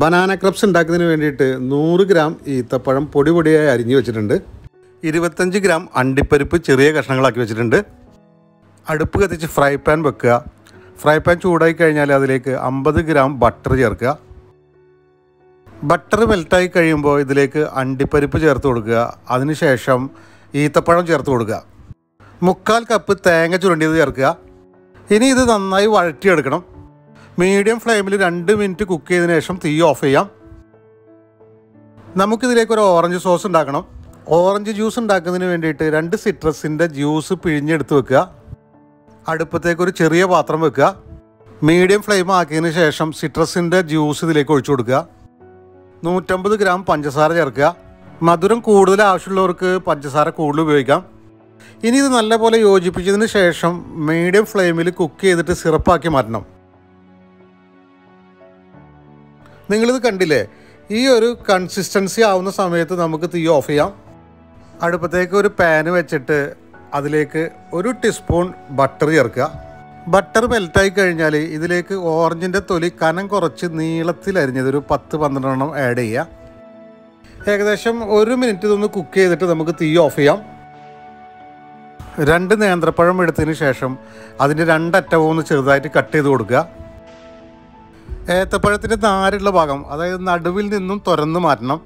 Banana Krebs ഉണ്ടാക്കുന്നതിന് വേണ്ടിയിട്ട് നൂറ് ഗ്രാം ഈത്തപ്പഴം പൊടി പൊടിയായി അരിഞ്ഞു വെച്ചിട്ടുണ്ട്. ഇരുപത്തഞ്ച് ഗ്രാം അണ്ടിപ്പരിപ്പ് ചെറിയ കഷ്ണങ്ങളാക്കി വെച്ചിട്ടുണ്ട്. അടുപ്പ് കത്തിച്ച് ഫ്രൈ പാൻ വെക്കുക. ഫ്രൈ പാൻ ചൂടായി കഴിഞ്ഞാൽ അതിലേക്ക് അമ്പത് ഗ്രാം ബട്ടർ ചേർക്കുക. ബട്ടർ മെൽറ്റായി കഴിയുമ്പോൾ ഇതിലേക്ക് അണ്ടിപ്പരിപ്പ് ചേർത്ത് കൊടുക്കുക. അതിനുശേഷം ഈത്തപ്പഴം ചേർത്ത് കൊടുക്കുക. മുക്കാൽ കപ്പ് തേങ്ങ ചുരണ്ടിയത് ചേർക്കുക. ഇനി ഇത് നന്നായി വഴറ്റിയെടുക്കണം. മീഡിയം ഫ്ലെയിമിൽ രണ്ട് മിനിറ്റ് കുക്ക് ചെയ്തതിന് ശേഷം തീ ഓഫ് ചെയ്യാം. നമുക്കിതിലേക്ക് ഒരു ഓറഞ്ച് സോസ് ഉണ്ടാക്കണം. ഓറഞ്ച് ജ്യൂസ് ഉണ്ടാക്കുന്നതിന് വേണ്ടിയിട്ട് രണ്ട് സിട്രസിന്റെ ജ്യൂസ് പിഴിഞ്ഞെടുത്ത് വെക്കുക. അടുപ്പത്തേക്ക് ഒരു ചെറിയ പാത്രം വെക്കുക. മീഡിയം ഫ്ലെയിം ആക്കിയതിന് ശേഷം സിട്രസിന്റെ ജ്യൂസ് ഇതിലേക്ക് ഒഴിച്ചു കൊടുക്കുക. നൂറ്റമ്പത് ഗ്രാം പഞ്ചസാര ചേർക്കുക. മധുരം കൂടുതൽ ആവശ്യമുള്ളവർക്ക് പഞ്ചസാര കൂടുതൽ ഉപയോഗിക്കാം. ഇനി ഇത് നല്ലപോലെ യോജിപ്പിച്ചതിന് ശേഷം മീഡിയം ഫ്ലെയിമിൽ കുക്ക് ചെയ്തിട്ട് സിറപ്പാക്കി മാറ്റണം. നിങ്ങളിത് കണ്ടില്ലേ? ഈ ഒരു കൺസിസ്റ്റൻസി ആവുന്ന സമയത്ത് നമുക്ക് തീ ഓഫ് ചെയ്യാം. അടുപ്പത്തേക്ക് ഒരു പാന് വെച്ചിട്ട് അതിലേക്ക് ഒരു ടീസ്പൂൺ ബട്ടർ ചേർക്കുക. ബട്ടർ മെൽറ്റായി കഴിഞ്ഞാൽ ഇതിലേക്ക് ഓറഞ്ചിന്റെ തൊലി കനം കുറച്ച് നീളത്തിൽ അരിഞ്ഞത് ഒരു പത്ത് പന്ത്രണ്ടെണ്ണം ആഡ് ചെയ്യുക. ഏകദേശം ഒരു മിനിറ്റ് ഇതൊന്ന് കുക്ക് ചെയ്തിട്ട് നമുക്ക് തീ ഓഫ് ചെയ്യാം. രണ്ട് നേന്ത്രപ്പഴം എടുത്തതിന് ശേഷം അതിന്റെ രണ്ടറ്റവും ഒന്ന് ചെറുതായിട്ട് കട്ട് ചെയ്ത് കൊടുക്കുക. ഏത്തപ്പഴത്തിന്റെ നാരുള്ള ഭാഗം അതായത് നടുവിൽ നിന്നും തുറന്ന് മാറ്റണം.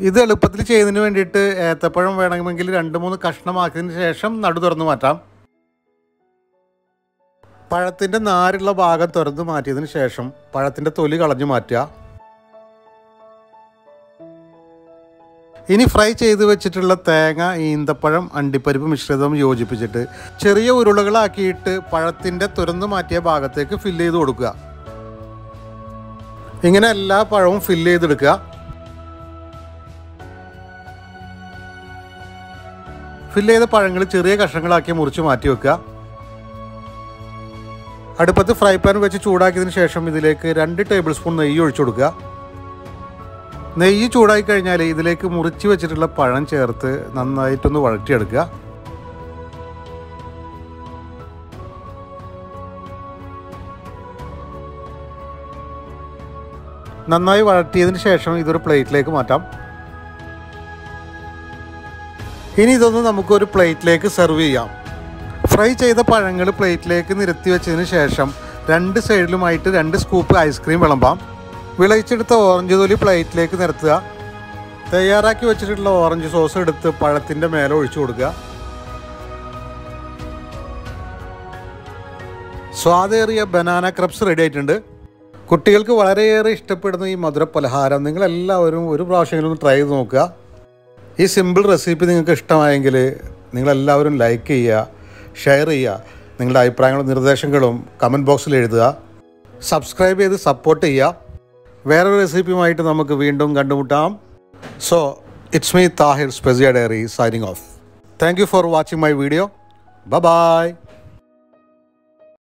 ഇത് എളുപ്പത്തിൽ ചെയ്യുന്നതിന് വേണ്ടിയിട്ട് ഏത്തപ്പഴം വേണമെങ്കിൽ രണ്ട് മൂന്ന് കഷ്ണമാക്കിയതിന് ശേഷം നടു തുറന്ന് മാറ്റാം. പഴത്തിന്റെ നാരുള്ള ഭാഗം തുറന്ന് മാറ്റിയതിന് ശേഷം പഴത്തിന്റെ തൊലി കളഞ്ഞു മാറ്റുക. ഇനി ഫ്രൈ ചെയ്ത് വെച്ചിട്ടുള്ള തേങ്ങ ഈന്തപ്പഴം അണ്ടിപ്പരിപ്പ് മിശ്രിതം യോജിപ്പിച്ചിട്ട് ചെറിയ ഉരുളകളാക്കിയിട്ട് പഴത്തിന്റെ തുറന്നു മാറ്റിയ ഭാഗത്തേക്ക് ഫില്ല് ചെയ്ത് കൊടുക്കുക. ഇങ്ങനെ എല്ലാ പഴവും ഫില്ല് ചെയ്തെടുക്കുക. ഫില്ല് ചെയ്ത പഴങ്ങൾ ചെറിയ കഷ്ണങ്ങളാക്കി മുറിച്ച് മാറ്റി വെക്കുക. അടുപ്പത്ത് ഫ്രൈ പാൻ വെച്ച് ചൂടാക്കിയതിന് ശേഷം ഇതിലേക്ക് രണ്ട് ടേബിൾ സ്പൂൺ നെയ്യ് ഒഴിച്ചു കൊടുക്കുക. നെയ്യ് ചൂടായി കഴിഞ്ഞാൽ ഇതിലേക്ക് മുറിച്ച് വെച്ചിട്ടുള്ള പഴം ചേർത്ത് നന്നായിട്ടൊന്ന് വഴറ്റിയെടുക്കുക. നന്നായി വഴറ്റിയതിന് ശേഷം ഇതൊരു പ്ലേറ്റിലേക്ക് മാറ്റാം. ഇനി ഇതൊന്ന് നമുക്കൊരു പ്ലേറ്റിലേക്ക് സെർവ് ചെയ്യാം. ഫ്രൈ ചെയ്ത പഴങ്ങൾ പ്ലേറ്റിലേക്ക് നിരത്തി വെച്ചതിന് ശേഷം രണ്ട് സൈഡിലുമായിട്ട് രണ്ട് സ്കൂപ്പ് ഐസ്ക്രീം വിളമ്പാം. വിളയിച്ചെടുത്ത ഓറഞ്ച് തൊലി പ്ലേറ്റിലേക്ക് നിരത്തുക. തയ്യാറാക്കി വെച്ചിട്ടുള്ള ഓറഞ്ച് സോസ് എടുത്ത് പഴത്തിന്റെ മേലെ ഒഴിച്ചു കൊടുക്കുക. സ്വാദേറിയ ബനാന ക്രബ്സ് റെഡി ആയിട്ടുണ്ട്. കുട്ടികൾക്ക് വളരെയേറെ ഇഷ്ടപ്പെടുന്ന ഈ മധുര പലഹാരം നിങ്ങളെല്ലാവരും ഒരു പ്രാവശ്യമെങ്കിലും ട്രൈ ചെയ്ത് നോക്കുക. ഈ സിമ്പിൾ റെസിപ്പി നിങ്ങൾക്ക് ഇഷ്ടമായെങ്കിൽ നിങ്ങളെല്ലാവരും ലൈക്ക് ചെയ്യുക ഷെയർ ചെയ്യുക നിങ്ങളുടെ അഭിപ്രായങ്ങളും നിർദ്ദേശങ്ങളും കമന്റ് ബോക്സിൽ എഴുതുക. സബ്സ്ക്രൈബ് ചെയ്ത് സപ്പോർട്ട് ചെയ്യുക. വേറൊരു റെസിപ്പിയുമായിട്ട് നമുക്ക് വീണ്ടും കണ്ടുമുട്ടാം. So it's me Tahir spesia diary signing off thank you for watching my video ബ ബായ്